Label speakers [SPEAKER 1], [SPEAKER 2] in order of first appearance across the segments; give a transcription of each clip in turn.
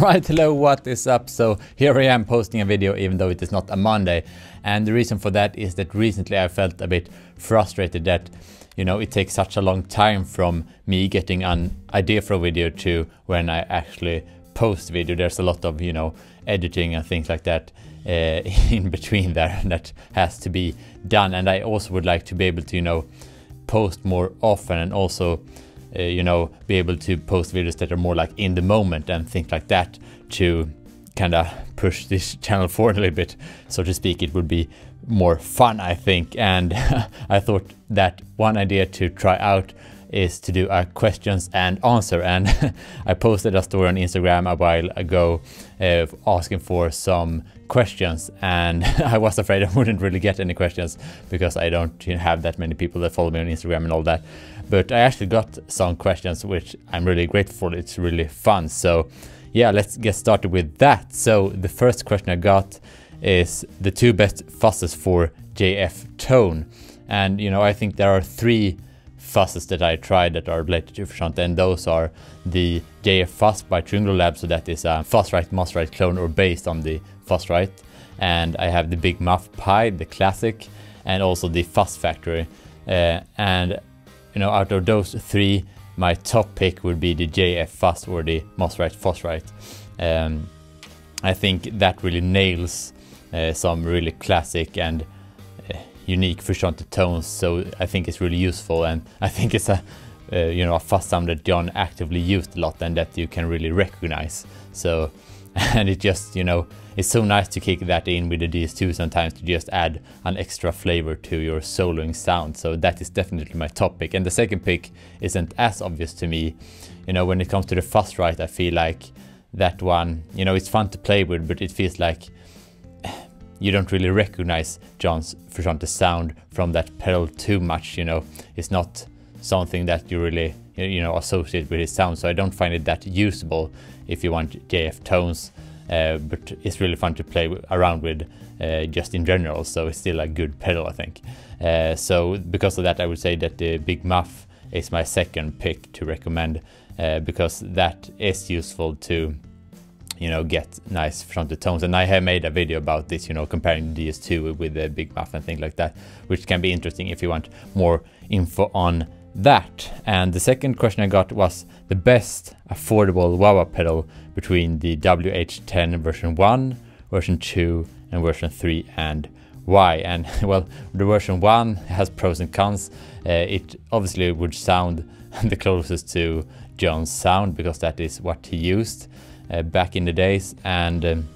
[SPEAKER 1] Alright, hello, what is up? So here I am posting a video even though it is not a Monday. And the reason for that is that recently I felt a bit frustrated that, you know, it takes such a long time from me getting an idea for a video to when I actually post video. There's a lot of, you know, editing and things like that uh, in between there that has to be done. And I also would like to be able to, you know, post more often and also uh, you know, be able to post videos that are more like in the moment and things like that to kind of push this channel forward a little bit, so to speak. It would be more fun, I think. And I thought that one idea to try out is to do a questions and answer. And I posted a story on Instagram a while ago uh, asking for some questions and I was afraid I wouldn't really get any questions because I don't you know, have that many people that follow me on Instagram and all that. But I actually got some questions which I'm really grateful for. It's really fun. So yeah, let's get started with that. So the first question I got is the two best fuzzes for JF tone. And you know, I think there are three fuzzes that I tried that are related to and those are the JF Fuzz by Triangular Lab, so that is a Fuzzrite Mosrite clone or based on the Fuzzrite. And I have the Big Muff Pi, the classic, and also the Fuzz Factory. Uh, and you know, out of those three, my top pick would be the JF Fuzz or the Mosrite Fuzzrite. Um, I think that really nails uh, some really classic and unique Frusciante tones, so I think it's really useful and I think it's a uh, you know a fuzz sound that John actively used a lot and that you can really recognize. So and it just you know it's so nice to kick that in with the DS2 sometimes to just add an extra flavor to your soloing sound. So that is definitely my top pick. And the second pick isn't as obvious to me. You know, when it comes to the Fuzzrite, I feel like that one, you know, it's fun to play with, but it feels like you don't really recognize John's Frusciante sound from that pedal too much, you know. It's not something that you really, you know, associate with his sound, so I don't find it that usable if you want JF tones, uh, but it's really fun to play around with uh, just in general, so it's still a good pedal, I think. Uh, so because of that, I would say that the Big Muff is my second pick to recommend, uh, because that is useful to you know, get nice fronted tones. And I have made a video about this, you know, comparing DS2 with the Big Muff and things like that, which can be interesting if you want more info on that. And the second question I got was the best affordable wah wah pedal between the WH10 version 1, version 2, and version 3 and why. And well, the version 1 has pros and cons. Uh, it obviously would sound the closest to John's sound because that is what he used. Uh, back in the days and um,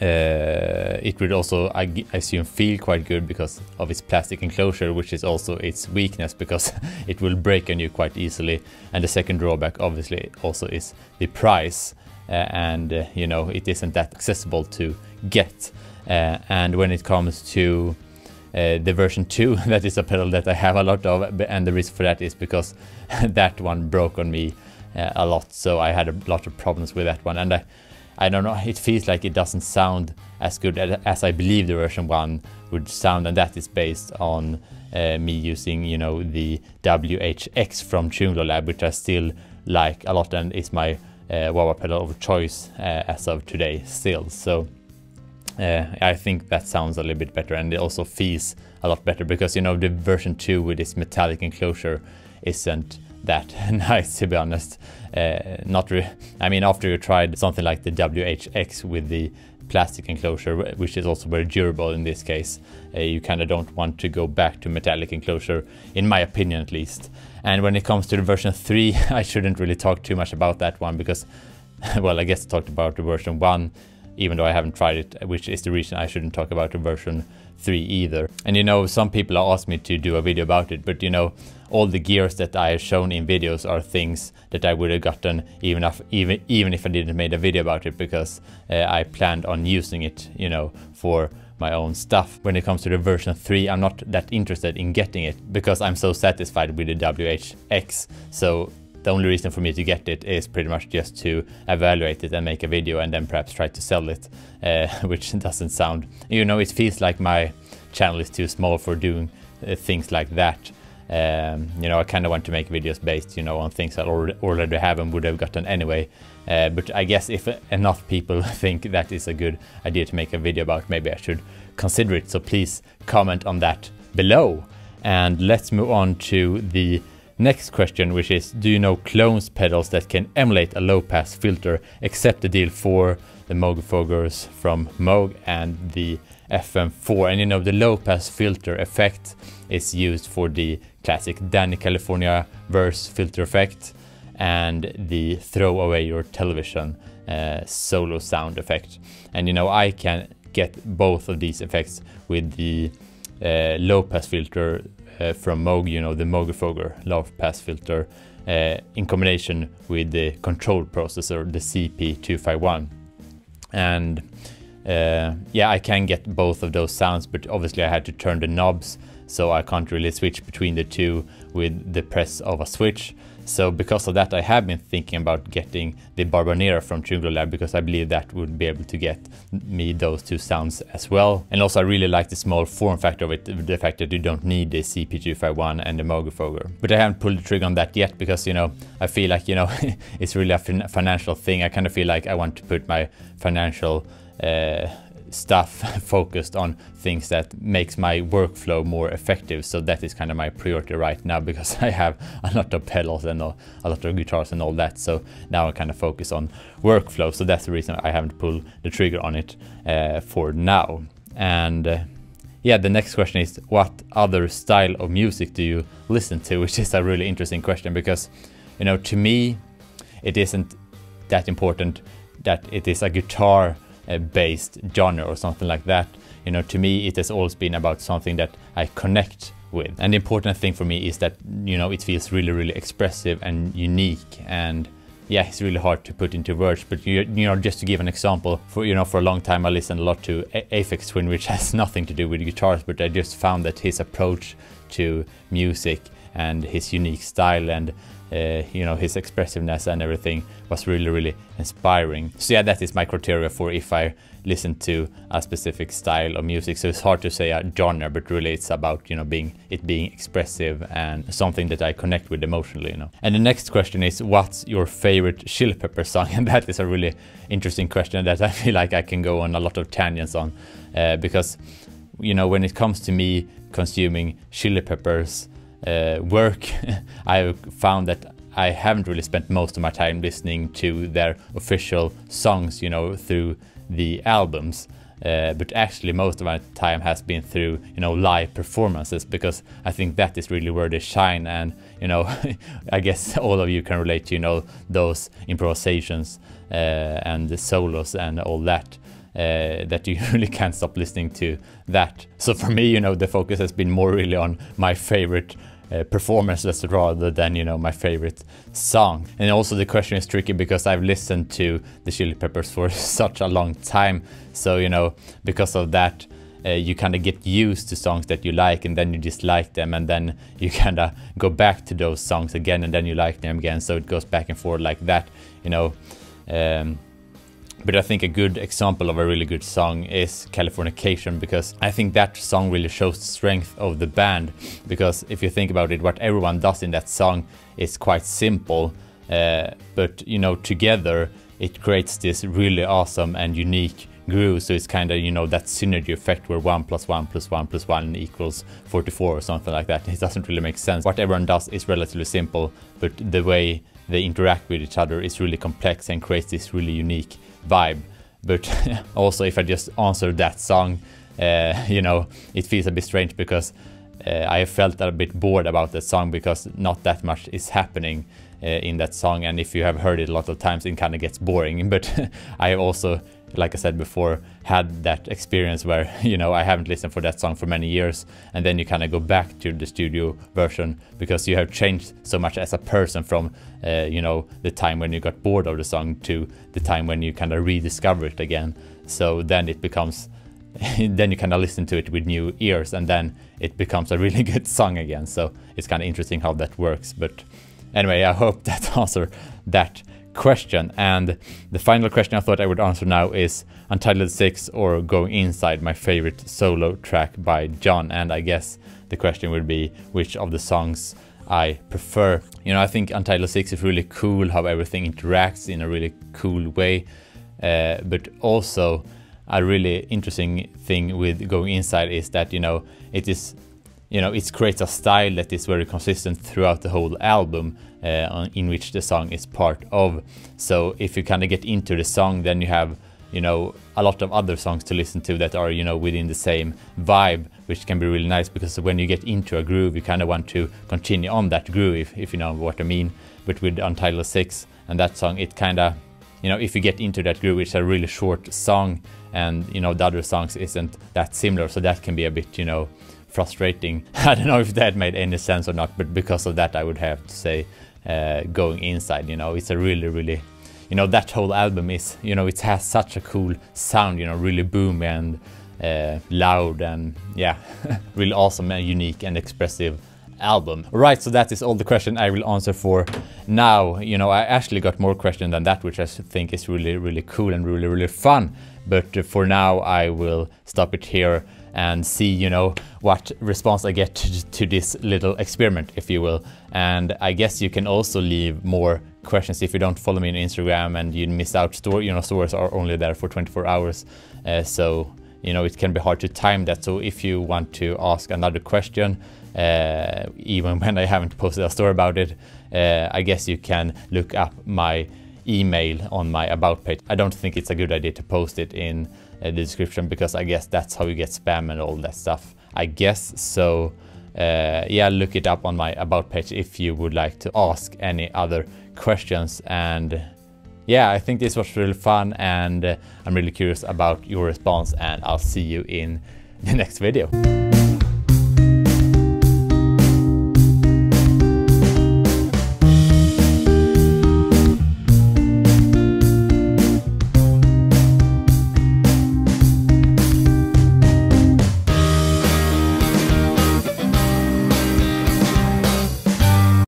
[SPEAKER 1] uh, it would also, I, assume, feel quite good because of its plastic enclosure, which is also its weakness because it will break on you quite easily. And the second drawback, obviously, also is the price, uh, and uh, you know it isn't that accessible to get. Uh, and when it comes to uh, the version 2, that is a pedal that I have a lot of, and the reason for that is because that one broke on me uh, a lot, so I had a lot of problems with that one. And I, I don't know, it feels like it doesn't sound as good as I believe the version 1 would sound, and that is based on uh, me using, you know, the WHX from Triangular Lab, which I still like a lot and is my uh, wah pedal of choice uh, as of today still. So uh, I think that sounds a little bit better and it also feels a lot better because, you know, the version 2 with its metallic enclosure isn't that nice to be honest. Uh, not re I mean after you tried something like the WHX with the plastic enclosure, which is also very durable in this case, uh, you kind of don't want to go back to metallic enclosure, in my opinion at least. And when it comes to the version 3, I shouldn't really talk too much about that one because, well, I guess I talked about the version 1, even though I haven't tried it, which is the reason I shouldn't talk about the version 3 either. And you know, some people asked me to do a video about it, but you know, all the gears that I have shown in videos are things that I would have gotten even if, even, even if I didn't made a video about it because uh, I planned on using it, you know, for my own stuff. When it comes to the version 3, I'm not that interested in getting it because I'm so satisfied with the WHX. So the only reason for me to get it is pretty much just to evaluate it and make a video and then perhaps try to sell it, uh, which doesn't sound, you know, it feels like my channel is too small for doing uh, things like that. Um, you know, I kind of want to make videos based, you know, on things I already have and would have gotten anyway. Uh, but I guess if enough people think that is a good idea to make a video about, maybe I should consider it. So please comment on that below. And let's move on to the next question, which is, do you know clones pedals that can emulate a low pass filter, except the DL4, the Moogerfoogers from Moog and the FM4. And you know, the low pass filter effect is used for the classic Dani California verse filter effect and the throw away your television uh, solo sound effect. And you know, I can get both of these effects with the uh, low pass filter uh, from Moog, you know, the Moogerfooger low pass filter uh, in combination with the control processor, the CP251. And uh, yeah, I can get both of those sounds, but obviously I had to turn the knobs, so I can't really switch between the two with the press of a switch. So because of that, I have been thinking about getting the Barbonera from Triangular Lab because I believe that would be able to get me those two sounds as well. And also I really like the small form factor of it, the fact that you don't need the CP251 and the Moogerfooger. But I haven't pulled the trigger on that yet because, you know, I feel like, you know, it's really a financial thing. I kind of feel like I want to put my financial uh, stuff focused on things that makes my workflow more effective. So that is kind of my priority right now because I have a lot of pedals and a, lot of guitars and all that. So now I kind of focus on workflow. So that's the reason I haven't pulled the trigger on it uh, for now. And uh, yeah, the next question is what other style of music do you listen to? Which is a really interesting question because, you know, to me, it isn't that important that it is a guitar based genre or something like that. You know, to me, it has always been about something that I connect with. And the important thing for me is that, you know, it feels really, really expressive and unique. And yeah, it's really hard to put into words, but you, you know, just to give an example, for you know, for a long time I listened a lot to Aphex Twin, which has nothing to do with guitars, but I just found that his approach to music and his unique style and uh, you know his expressiveness and everything was really really inspiring. So yeah that is my criteria for if i listen to a specific style of music. So it's hard to say a genre but really it's about you know being it being expressive and something that i connect with emotionally you know. And the next question is what's your favorite chili pepper song? And that is a really interesting question that i feel like i can go on a lot of tangents on uh, because you know when it comes to me consuming chili peppers uh, work, I found that I haven't really spent most of my time listening to their official songs, you know, through the albums. Uh, but actually most of my time has been through you know live performances because I think that is really where they shine and you know I guess all of you can relate to you know those improvisations uh, and the solos and all that uh, that you really can't stop listening to that so for me you know the focus has been more really on my favorite uh, performances rather than you know my favorite song. And also the question is tricky because I've listened to the Chili Peppers for such a long time. So you know because of that. Uh, you kind of get used to songs that you like and then you dislike them and then you kind of go back to those songs again and then you like them again so it goes back and forth like that you know um, but I think a good example of a really good song is Californication because I think that song really shows the strength of the band. Because if you think about it, what everyone does in that song is quite simple, uh, but you know, together it creates this really awesome and unique groove. So it's kind of, you know, that synergy effect where 1 plus 1 plus 1 plus 1 equals 44 or something like that. It doesn't really make sense. What everyone does is relatively simple, but the way they interact with each other is really complex and creates this really unique vibe. But also, if I just answer that song, uh, you know, it feels a bit strange because uh, I felt a bit bored about that song because not that much is happening uh, in that song. And if you have heard it a lot of times, it kind of gets boring. But I also like I said before, had that experience where, you know, I haven't listened for that song for many years. And then you kind of go back to the studio version because you have changed so much as a person from, uh, you know, the time when you got bored of the song to the time when you kind of rediscover it again. So then it becomes, then you kind of listen to it with new ears and then it becomes a really good song again. So it's kind of interesting how that works. But anyway, I hope that answered that question. And the final question I thought I would answer now is Untitled 6 or Going Inside, my favorite solo track by John. And I guess the question would be which of the songs I prefer. You know, I think Untitled 6 is really cool how everything interacts in a really cool way, uh, but also a really interesting thing with going inside is that you know it is you know it creates a style that is very consistent throughout the whole album uh, in which the song is part of. So if you kind of get into the song then you have you know a lot of other songs to listen to that are you know within the same vibe which can be really nice because when you get into a groove you kind of want to continue on that groove if, if you know what i mean but with untitled 6 and that song it kind of you know if you get into that groove it's a really short song and you know the other songs isn't that similar so that can be a bit you know frustrating i don't know if that made any sense or not but because of that i would have to say uh, going inside you know it's a really really you know that whole album is you know it has such a cool sound you know really boomy and uh, loud and yeah really awesome and unique and expressive album. Right, so that is all the question I will answer for now. You know, I actually got more questions than that, which I think is really, really cool and really, really fun. But for now, I will stop it here and see, you know, what response I get to, to this little experiment, if you will. And I guess you can also leave more questions if you don't follow me on Instagram and you miss out story, you know, stories are only there for 24 hours. Uh, so, you know, it can be hard to time that. So if you want to ask another question, uh, even when I haven't posted a story about it. Uh, I guess you can look up my email on my about page. I don't think it's a good idea to post it in the description because I guess that's how you get spam and all that stuff. I guess so. Uh, yeah, look it up on my about page if you would like to ask any other questions. And yeah, I think this was really fun and uh, I'm really curious about your response and I'll see you in the next video.